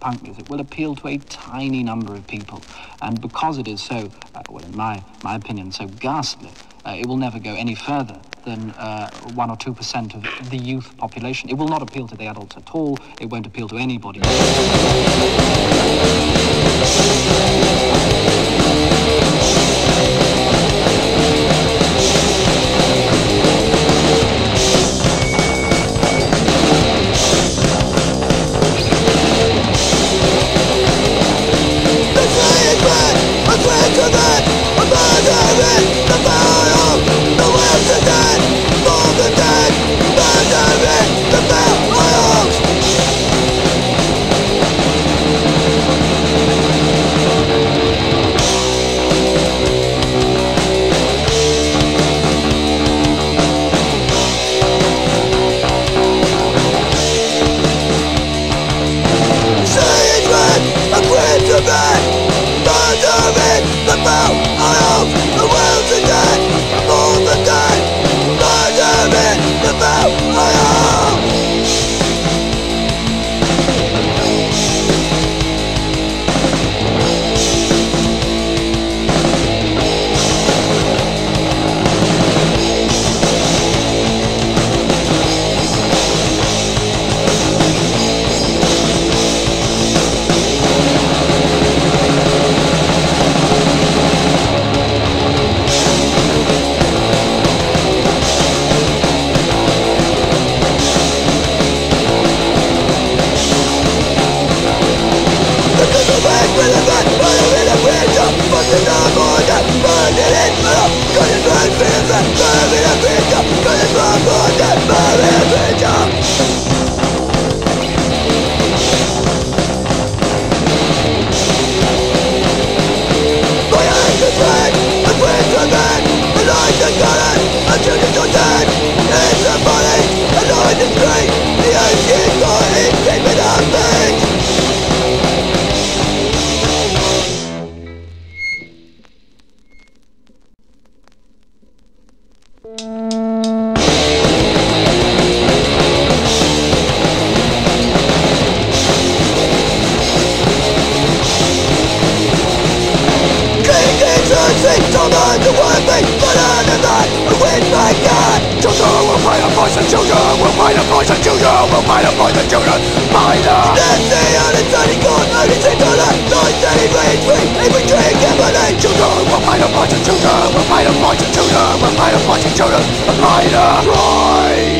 punk music will appeal to a tiny number of people. And because it is so, uh, well, in my, my opinion, so ghastly, uh, it will never go any further than uh, 1 or 2% of the youth population. It will not appeal to the adults at all. It won't appeal to anybody. Mm. will find a voice and you will find a voice and you find a Nancy and it's any god, and it's in the land Lies any rage, free, every tree and gambling Shooter will find a voice and shooter will find a voice and shooter will find a voice and shooter Find a pride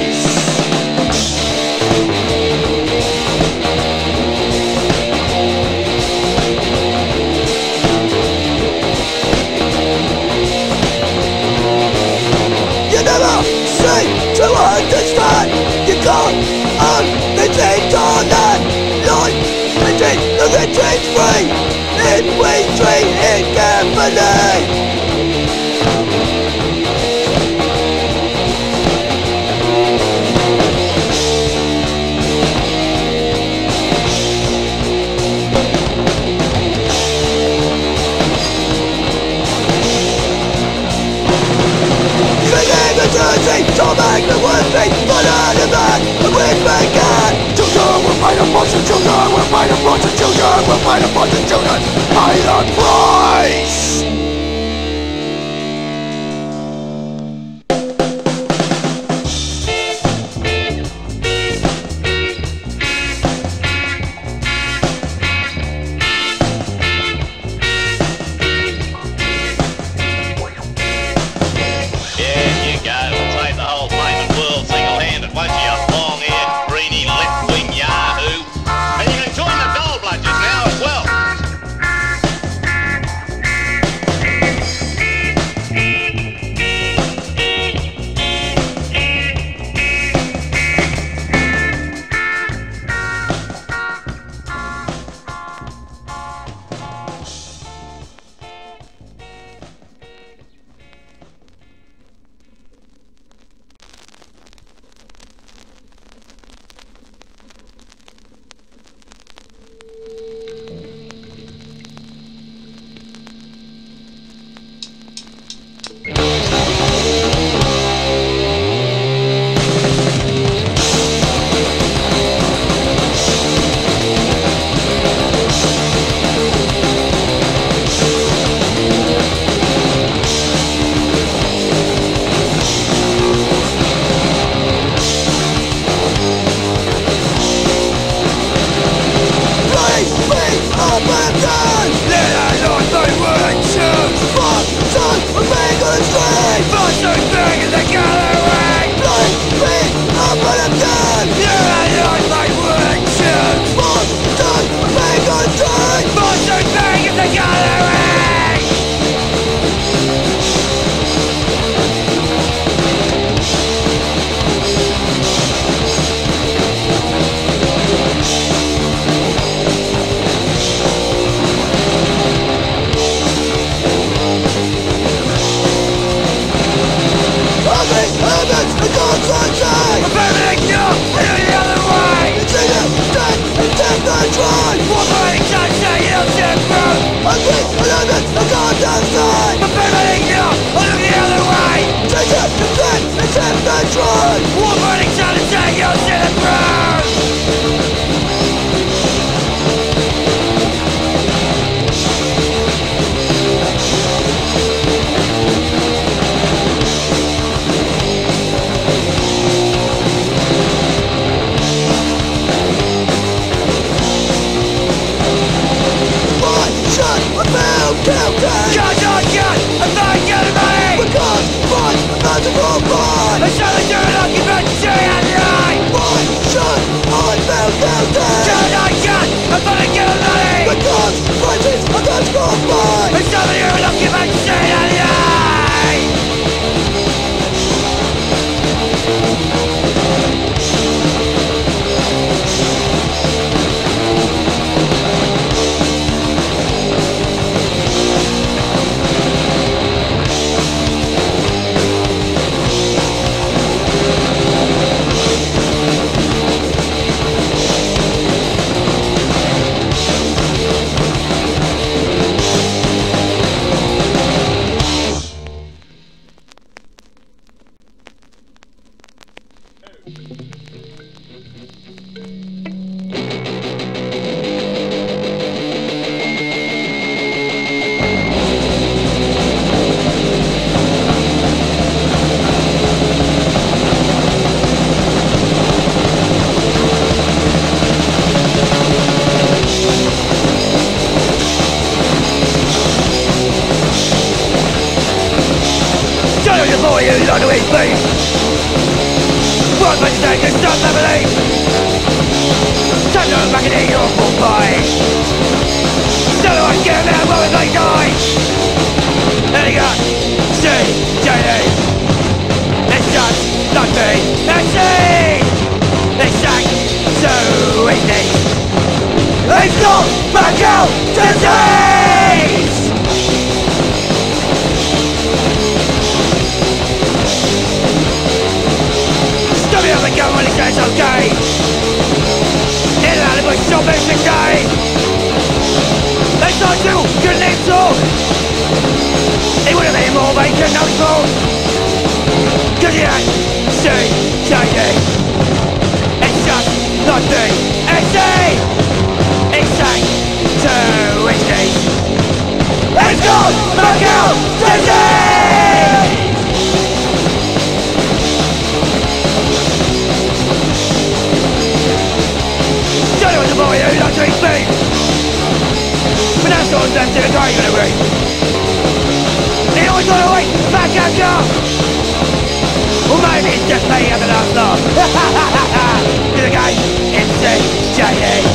Tomek, the one thing, but be of that, which my God We'll fight a bunch of children. We'll fight a bunch of children. We'll fight a bunch of children. Pay the price. I'm the threat, they have the truth War burning down inside your city Make you stop belief Time back and eat your full pie Still I get them out while they die And he got C, J, D. It's just like me, it's telephone. Cause ain't seen shiny. It's just nothing easy. It's like too easy. It's gone, back out, just like everyone else. You're the guy, it's a giant.